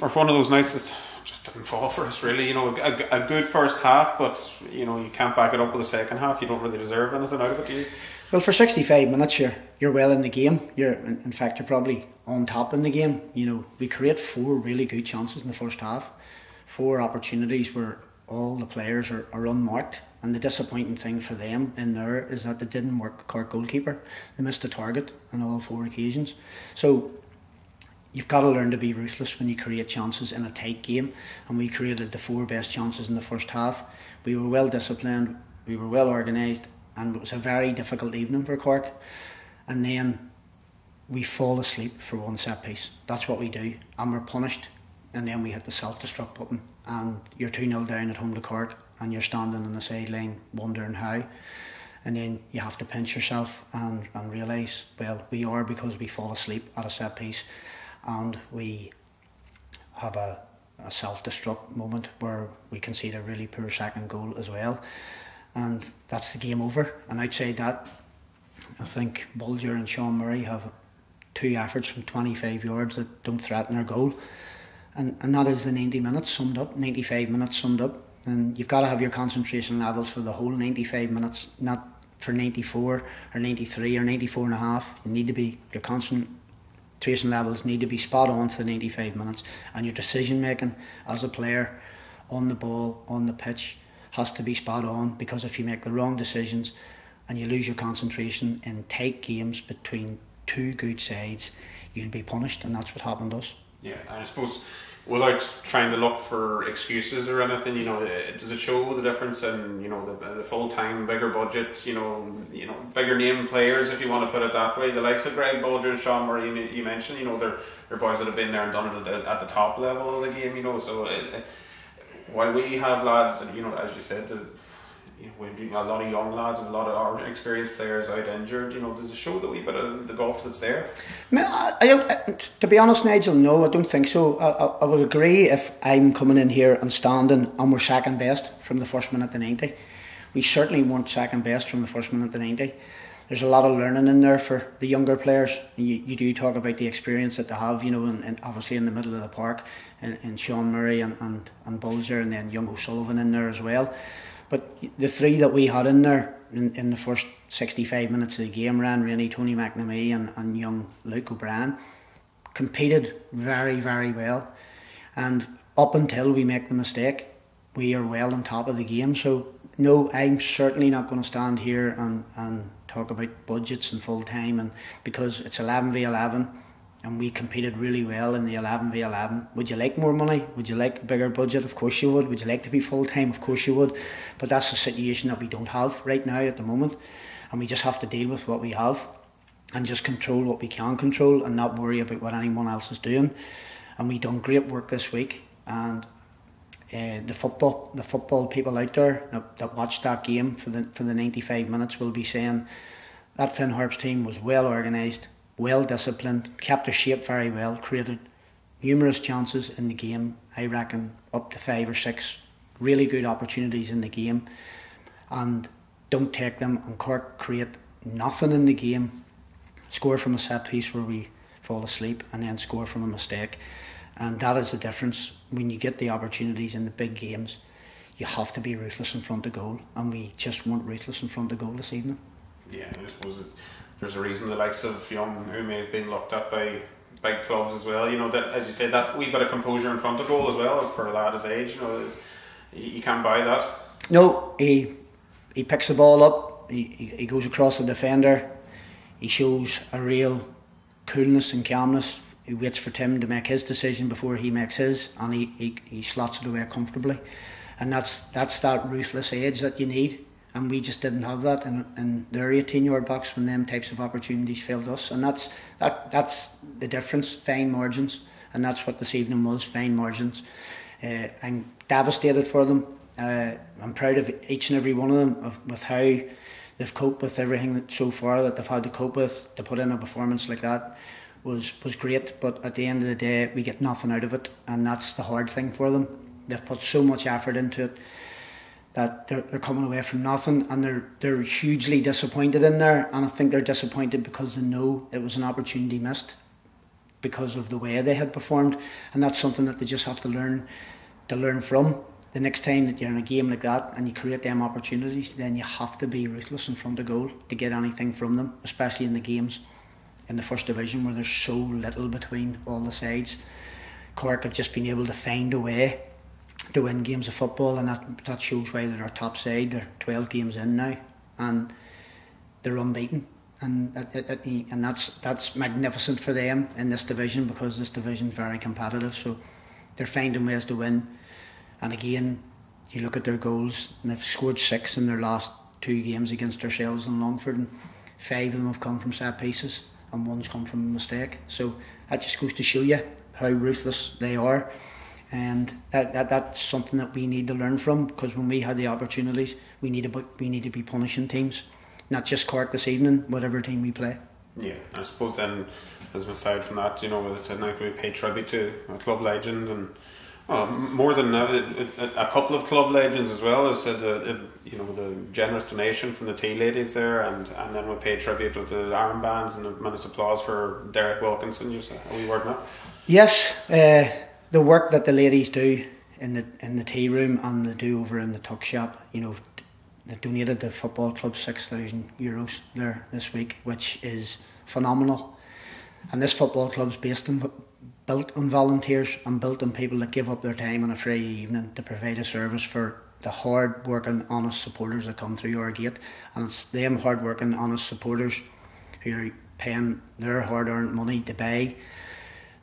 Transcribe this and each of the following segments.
Or one of those nights that just didn't fall for us, really. You know, a, a good first half, but you know you can't back it up with a second half. You don't really deserve anything out of it, do you? Well, for 65 minutes, you're you're well in the game. You're in, in fact you're probably on top in the game. You know, we create four really good chances in the first half, four opportunities where all the players are, are unmarked. And the disappointing thing for them in there is that they didn't work the Cork goalkeeper. They missed a target on all four occasions. So you've got to learn to be ruthless when you create chances in a tight game. And we created the four best chances in the first half. We were well disciplined, we were well organised, and it was a very difficult evening for Cork. And then we fall asleep for one set piece. That's what we do, and we're punished. And then we hit the self destruct button, and you're 2 0 down at home to Cork, and you're standing on the sideline wondering how. And then you have to pinch yourself and, and realise, well, we are because we fall asleep at a set piece and we have a, a self destruct moment where we concede a really poor second goal as well. And that's the game over. And outside that, I think Bolger and Sean Murray have two efforts from 25 yards that don't threaten their goal. And, and that is the 90 minutes summed up, 95 minutes summed up. And you've got to have your concentration levels for the whole 95 minutes, not for 94 or 93 or 94 and a half. You need to be, your concentration levels need to be spot on for the 95 minutes. And your decision making as a player on the ball, on the pitch, has to be spot on because if you make the wrong decisions and you lose your concentration in tight games between two good sides, you'll be punished, and that's what happened to us. Yeah, I suppose without trying to look for excuses or anything, you know, does it show the difference in you know the, the full time bigger budget, you know, you know bigger name players if you want to put it that way, the likes of Greg Bolger and Sean Murray you mentioned, you know, they're they're boys that have been there and done it at the, top level of the game, you know, so. It, while we have lads, you know, as you said, you know, we've a lot of young lads and a lot of experienced players out injured. You know, does it show that we bit of the golf that's there? I, I, to be honest, Nigel, no, I don't think so. I, I, I would agree if I'm coming in here and standing and we're second best from the first minute to ninety. We certainly weren't second best from the first minute to ninety there's a lot of learning in there for the younger players. You, you do talk about the experience that they have, you know, and, and obviously in the middle of the park, and, and Sean Murray and, and, and Bolger, and then young O'Sullivan in there as well. But the three that we had in there in, in the first 65 minutes of the game, Ryan Rainey, Tony McNamee, and, and young Luke O'Brien, competed very, very well. And up until we make the mistake, we are well on top of the game. So, no, I'm certainly not going to stand here and, and talk about budgets and full time and because it's 11 v 11 and we competed really well in the 11 v 11 would you like more money? Would you like a bigger budget? Of course you would. Would you like to be full time of course you would. But that's the situation that we don't have right now at the moment. And we just have to deal with what we have and just control what we can control and not worry about what anyone else is doing. And we done great work this week. And uh, the football the football people out there that, that watched that game for the for the 95 minutes will be saying that Finn Harps team was well organised, well disciplined, kept their shape very well, created numerous chances in the game. I reckon up to five or six really good opportunities in the game, and don't take them. And Cork create nothing in the game, score from a set piece where we fall asleep, and then score from a mistake. And that is the difference when you get the opportunities in the big games. You have to be ruthless in front of goal, and we just weren't ruthless in front of goal this evening. Yeah, I suppose it, there's a reason the likes of Young, may have been looked at by big clubs as well. You know that, as you say, that wee bit of composure in front of goal as well for a lad his age. You know, you can't buy that. No, he he picks the ball up. He, he goes across the defender. He shows a real coolness and calmness he waits for Tim to make his decision before he makes his, and he, he, he slots it away comfortably. And that's that's that ruthless edge that you need. And we just didn't have that in, in their 18 yard box when them types of opportunities failed us. And that's that that's the difference, fine margins. And that's what this evening was, fine margins. Uh, I'm devastated for them. Uh, I'm proud of each and every one of them of, with how they've coped with everything so far that they've had to cope with to put in a performance like that was was great, but at the end of the day, we get nothing out of it, and that's the hard thing for them. They've put so much effort into it. That they're, they're coming away from nothing and they're they're hugely disappointed in there. And I think they're disappointed because they know it was an opportunity missed because of the way they had performed. And that's something that they just have to learn to learn from. The next time that you're in a game like that and you create them opportunities then you have to be ruthless in front of goal to get anything from them especially in the games in the first division where there's so little between all the sides. Cork have just been able to find a way to win games of football, and that that shows why they're our top side. They're twelve games in now, and they're unbeaten, and it, it, and that's that's magnificent for them in this division because this division is very competitive. So they're finding ways to win, and again, you look at their goals, and they've scored six in their last two games against ourselves and Longford, and five of them have come from set pieces, and one's come from a mistake. So that just goes to show you how ruthless they are and that, that that's something that we need to learn from because when we had the opportunities we need to we need to be punishing teams not just Cork this evening whatever team we play yeah I suppose then as aside from that you know it's a night we pay tribute to a club legend and well, more than a, a, couple of club legends as well as uh, the, you know the generous donation from the tea ladies there, and, and then we pay tribute with the armbands and a minute's applause for Derek Wilkinson. You say a wee word now. Yes, uh, the work that the ladies do in the in the tea room and they do over in the tuck shop, you know, they donated the football club six thousand euros there this week, which is phenomenal. And this football club's based on built on volunteers and built on people that give up their time on a Friday evening to provide a service for the hard working, honest supporters that come through our gate. And it's them hard working, honest supporters who are paying their hard earned money to buy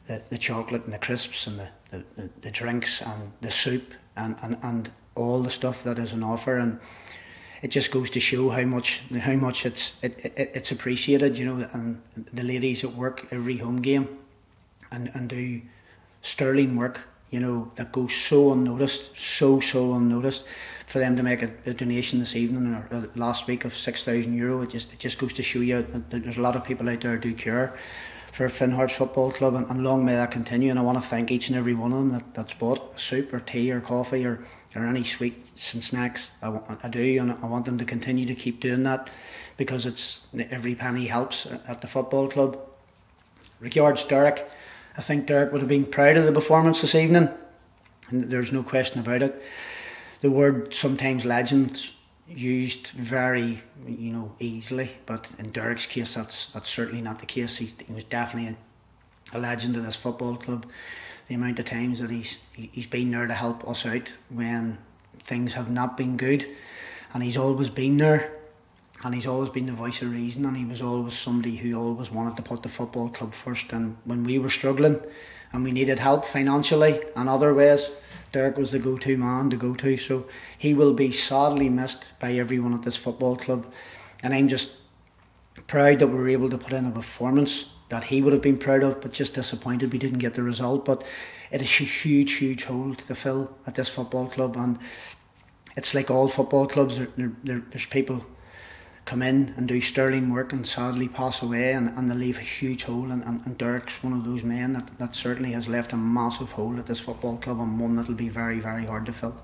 the, the chocolate and the crisps and the, the, the, the drinks and the soup and, and, and all the stuff that is on offer. And it just goes to show how much how much it's it, it, it's appreciated you know and the ladies at work every home game and, and do sterling work you know that goes so unnoticed so so unnoticed for them to make a, a donation this evening or, or last week of 6000 euro. It just it just goes to show you that there's a lot of people out there do care for Finn Harps Football Club, and, and long may that continue. And I want to thank each and every one of them that, that's bought soup or tea or coffee or, or any sweets and snacks. I, I do, and I want them to continue to keep doing that because it's every penny helps at the football club. Regards Derek, I think Derek would have been proud of the performance this evening, and there's no question about it. The word sometimes legends used very, you know, easily. But in Derek's case, that's that's certainly not the case. He's, he was definitely a, a legend of this football club. The amount of times that he's he's been there to help us out when things have not been good, and he's always been there. And he's always been the voice of reason, and he was always somebody who always wanted to put the football club first. And when we were struggling, and we needed help financially and other ways, Derek was the go-to man to go to. So he will be sadly missed by everyone at this football club, and I'm just proud that we were able to put in a performance that he would have been proud of, but just disappointed we didn't get the result. But it is a huge, huge hole to fill at this football club, and it's like all football clubs. There, there, there's people come in and do sterling work and sadly pass away and, and they leave a huge hole and, and, and Derek's one of those men that, that certainly has left a massive hole at this football club and one that'll be very very hard to fill.